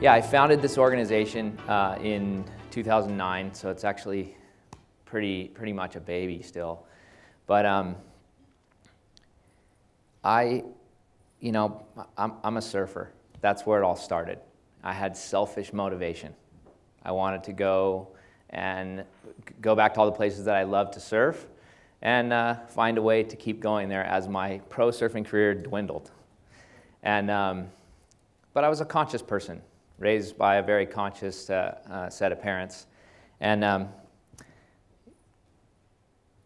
Yeah, I founded this organization uh, in 2009, so it's actually pretty, pretty much a baby still. But um, I, you know, I'm, I'm a surfer. That's where it all started. I had selfish motivation. I wanted to go and go back to all the places that I love to surf and uh, find a way to keep going there as my pro surfing career dwindled. And, um, but I was a conscious person raised by a very conscious uh, uh, set of parents. And um,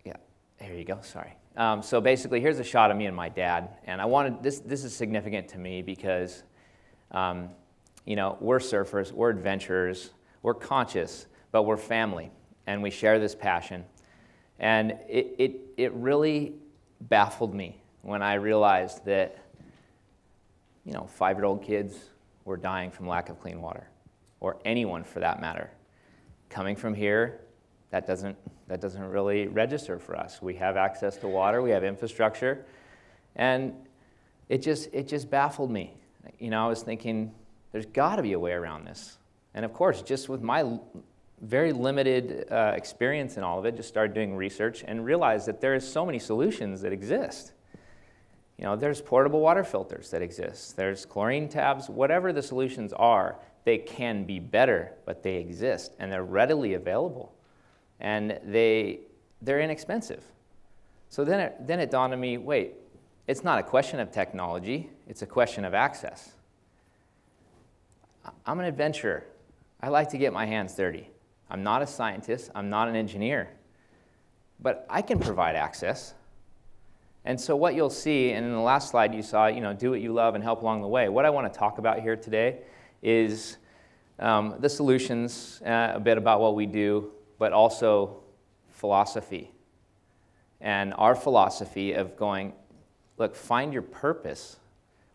yeah, here you go, sorry. Um, so basically, here's a shot of me and my dad. And I wanted, this, this is significant to me because, um, you know, we're surfers, we're adventurers, we're conscious, but we're family, and we share this passion. And it, it, it really baffled me when I realized that, you know, five year old kids, we're dying from lack of clean water, or anyone for that matter. Coming from here, that doesn't, that doesn't really register for us. We have access to water, we have infrastructure, and it just, it just baffled me. You know, I was thinking, there's got to be a way around this. And of course, just with my very limited uh, experience in all of it, just started doing research and realized that there is so many solutions that exist. You know, there's portable water filters that exist. There's chlorine tabs. Whatever the solutions are, they can be better, but they exist and they're readily available. And they, they're inexpensive. So then it, then it dawned on me, wait, it's not a question of technology, it's a question of access. I'm an adventurer. I like to get my hands dirty. I'm not a scientist, I'm not an engineer, but I can provide access. And so what you'll see, and in the last slide you saw, you know, do what you love and help along the way. What I want to talk about here today is um, the solutions, uh, a bit about what we do, but also philosophy. And our philosophy of going, look, find your purpose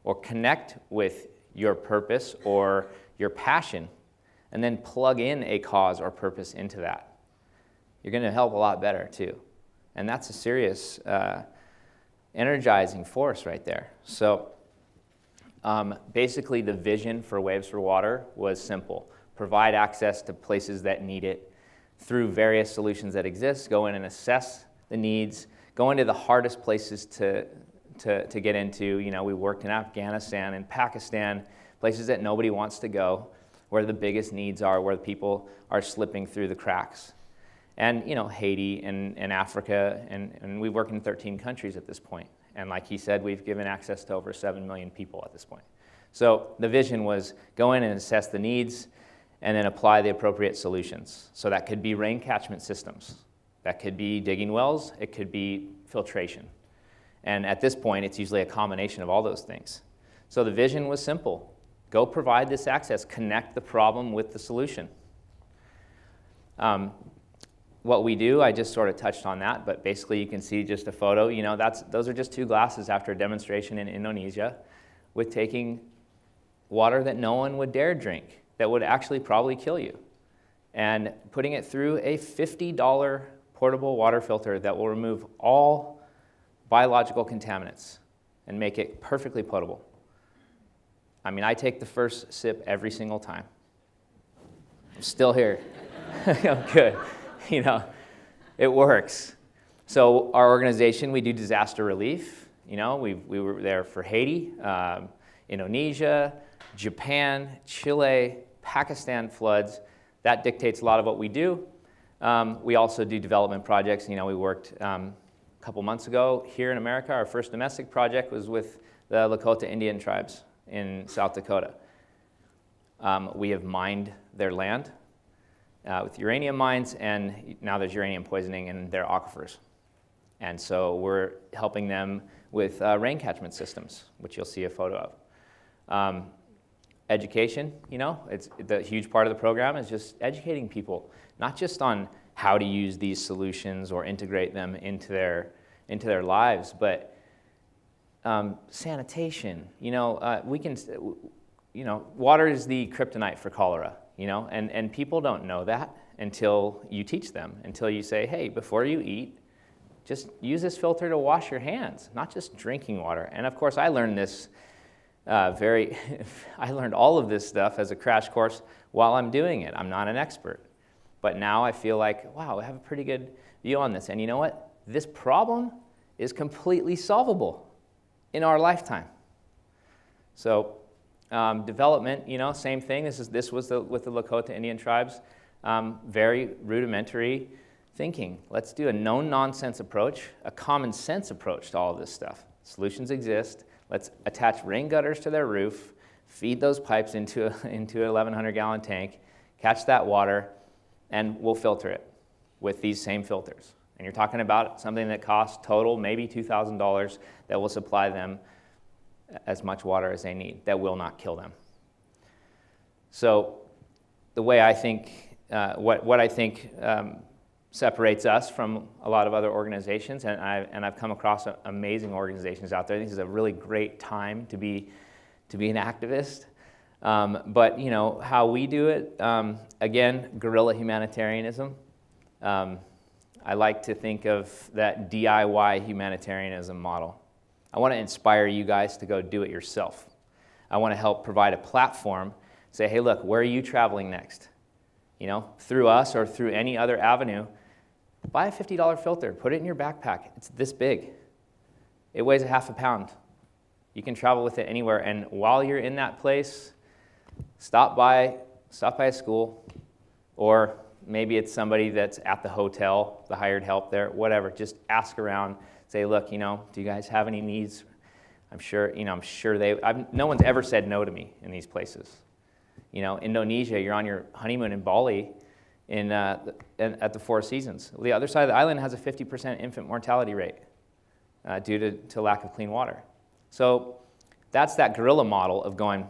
or connect with your purpose or your passion, and then plug in a cause or purpose into that. You're going to help a lot better too. And that's a serious uh, energizing force right there. So um, basically, the vision for Waves for Water was simple provide access to places that need it through various solutions that exist, go in and assess the needs, go into the hardest places to, to, to get into. You know, we worked in Afghanistan and Pakistan, places that nobody wants to go, where the biggest needs are, where the people are slipping through the cracks and you know Haiti and, and Africa, and, and we work in 13 countries at this point. And like he said, we've given access to over 7 million people at this point. So the vision was go in and assess the needs and then apply the appropriate solutions. So that could be rain catchment systems, that could be digging wells, it could be filtration. And at this point, it's usually a combination of all those things. So the vision was simple go provide this access, connect the problem with the solution. Um, what we do, I just sort of touched on that, but basically you can see just a photo. You know, that's, those are just two glasses after a demonstration in Indonesia with taking water that no one would dare drink, that would actually probably kill you, and putting it through a $50 portable water filter that will remove all biological contaminants and make it perfectly potable. I mean, I take the first sip every single time. I'm still here. I'm good. you know, it works. So our organization, we do disaster relief. You know, we, we were there for Haiti, um, Indonesia, Japan, Chile, Pakistan floods. That dictates a lot of what we do. Um, we also do development projects. You know, we worked um, a couple months ago here in America. Our first domestic project was with the Lakota Indian tribes in South Dakota. Um, we have mined their land uh, with uranium mines, and now there's uranium poisoning in their aquifers. And so we're helping them with uh, rain catchment systems, which you'll see a photo of. Um, education, you know, it's the huge part of the program is just educating people, not just on how to use these solutions or integrate them into their, into their lives, but um, sanitation. You know, uh, we can, you know, water is the kryptonite for cholera you know, and, and people don't know that until you teach them, until you say, hey, before you eat, just use this filter to wash your hands, not just drinking water. And of course, I learned this uh, very, I learned all of this stuff as a crash course while I'm doing it. I'm not an expert. But now I feel like, wow, I have a pretty good view on this. And you know what? This problem is completely solvable in our lifetime. So, um, development, you know, same thing. This, is, this was the, with the Lakota Indian tribes. Um, very rudimentary thinking. Let's do a known nonsense approach, a common sense approach to all this stuff. Solutions exist. Let's attach rain gutters to their roof, feed those pipes into, a, into an 1,100 gallon tank, catch that water, and we'll filter it with these same filters. And you're talking about something that costs total maybe $2,000 that will supply them as much water as they need, that will not kill them. So, the way I think, uh, what, what I think um, separates us from a lot of other organizations, and, I, and I've come across amazing organizations out there. This is a really great time to be, to be an activist. Um, but you know how we do it. Um, again, guerrilla humanitarianism. Um, I like to think of that DIY humanitarianism model. I want to inspire you guys to go do it yourself. I want to help provide a platform. Say, hey, look, where are you traveling next? You know, through us or through any other avenue, buy a $50 filter, put it in your backpack. It's this big. It weighs a half a pound. You can travel with it anywhere. And while you're in that place, stop by, stop by a school, or maybe it's somebody that's at the hotel, the hired help there, whatever. Just ask around, say, look, you know, do you guys have any needs? I'm sure, you know, I'm sure they, I've, no one's ever said no to me in these places. You know, Indonesia, you're on your honeymoon in Bali in, uh, at the Four Seasons. The other side of the island has a 50% infant mortality rate uh, due to, to lack of clean water. So that's that guerrilla model of going,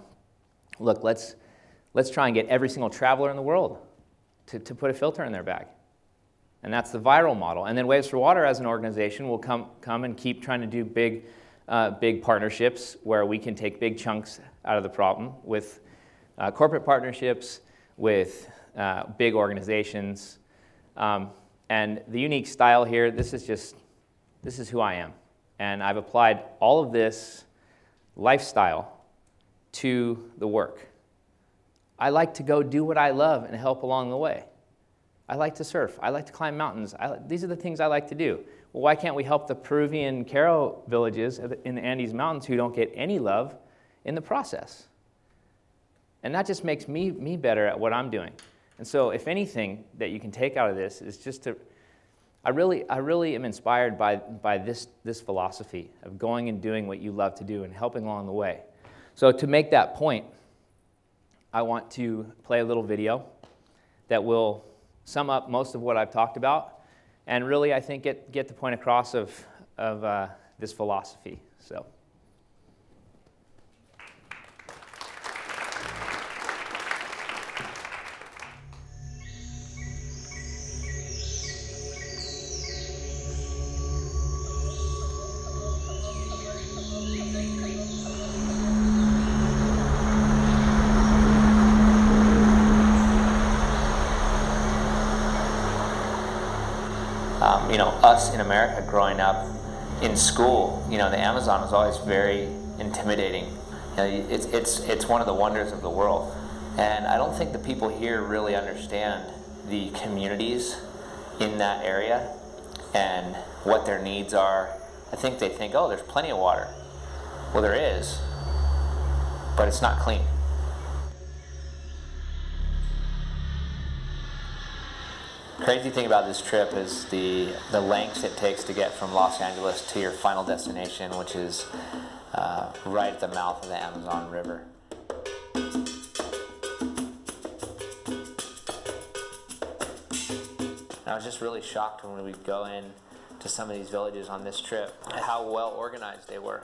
look, let's, let's try and get every single traveler in the world to, to put a filter in their bag. And that's the viral model. And then Waves for Water as an organization will come, come and keep trying to do big, uh, big partnerships where we can take big chunks out of the problem with uh, corporate partnerships, with uh, big organizations. Um, and the unique style here, this is just, this is who I am. And I've applied all of this lifestyle to the work. I like to go do what I love and help along the way. I like to surf. I like to climb mountains. I, these are the things I like to do. Well, why can't we help the Peruvian Q'ero villages in the Andes Mountains who don't get any love in the process? And that just makes me, me better at what I'm doing. And so, if anything that you can take out of this is just to, I really, I really am inspired by, by this, this philosophy of going and doing what you love to do and helping along the way. So, to make that point, I want to play a little video that will sum up most of what I've talked about and really, I think, get, get the point across of, of uh, this philosophy. So. Us in America growing up in school, you know, the Amazon was always very intimidating. You know, it's, it's, it's one of the wonders of the world. And I don't think the people here really understand the communities in that area and what their needs are. I think they think, oh, there's plenty of water. Well, there is, but it's not clean. Crazy thing about this trip is the the length it takes to get from Los Angeles to your final destination, which is uh, right at the mouth of the Amazon River. I was just really shocked when we would go in to some of these villages on this trip at how well organized they were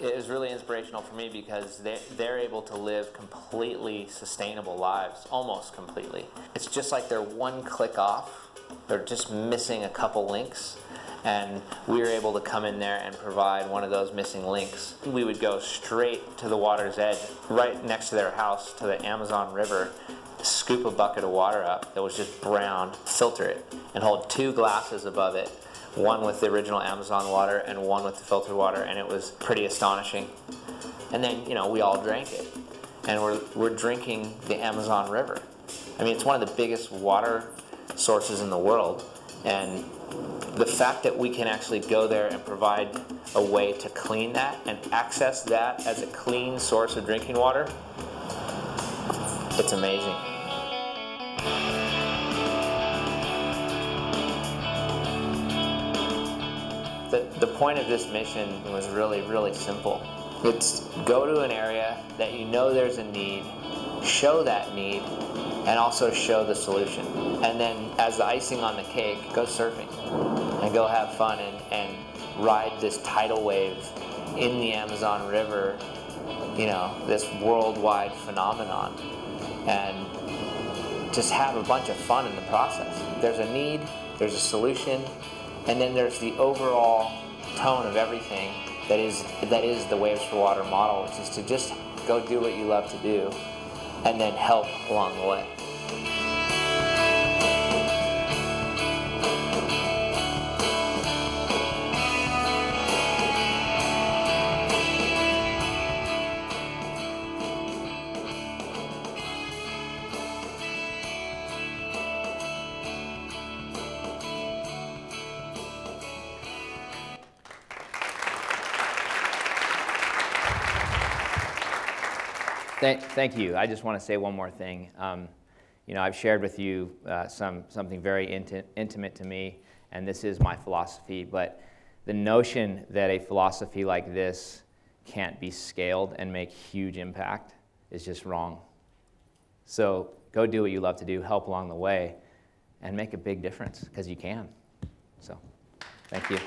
it was really inspirational for me because they, they're able to live completely sustainable lives, almost completely. It's just like they're one click off. They're just missing a couple links. And we were able to come in there and provide one of those missing links. We would go straight to the water's edge, right next to their house, to the Amazon River, scoop a bucket of water up that was just brown, filter it, and hold two glasses above it one with the original Amazon water and one with the filtered water, and it was pretty astonishing. And then, you know, we all drank it. And we're, we're drinking the Amazon River. I mean, it's one of the biggest water sources in the world. And the fact that we can actually go there and provide a way to clean that and access that as a clean source of drinking water, it's amazing. Point of this mission was really, really simple. It's go to an area that you know there's a need, show that need, and also show the solution. And then as the icing on the cake, go surfing and go have fun and, and ride this tidal wave in the Amazon River, you know, this worldwide phenomenon. And just have a bunch of fun in the process. There's a need, there's a solution, and then there's the overall tone of everything that is that is the Waves for Water model, which is to just go do what you love to do and then help along the way. Thank, thank you. I just want to say one more thing. Um, you know, I've shared with you uh, some, something very inti intimate to me, and this is my philosophy, but the notion that a philosophy like this can't be scaled and make huge impact is just wrong. So go do what you love to do, help along the way, and make a big difference, because you can. So, thank you.